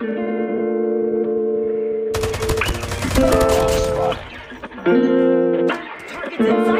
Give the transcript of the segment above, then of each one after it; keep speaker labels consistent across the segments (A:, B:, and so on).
A: Targets in sight.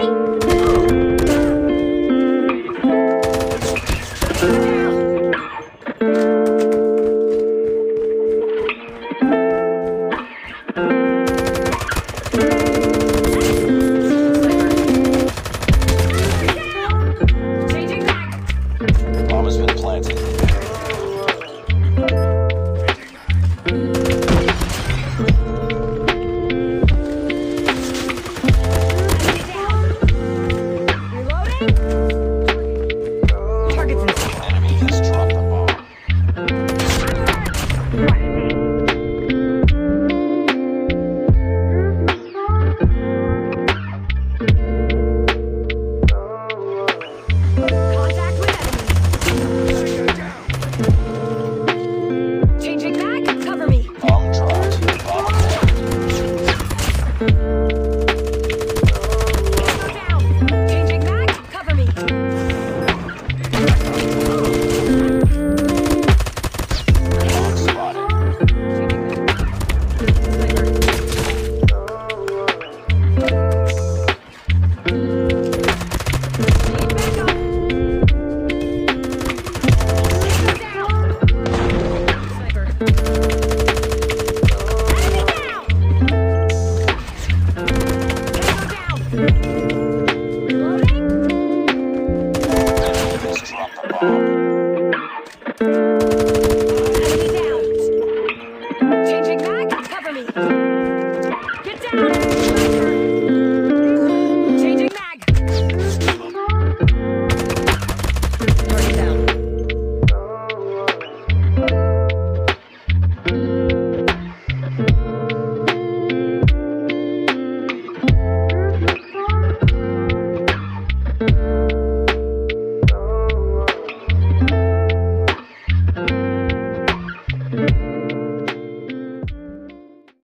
A: Thank you.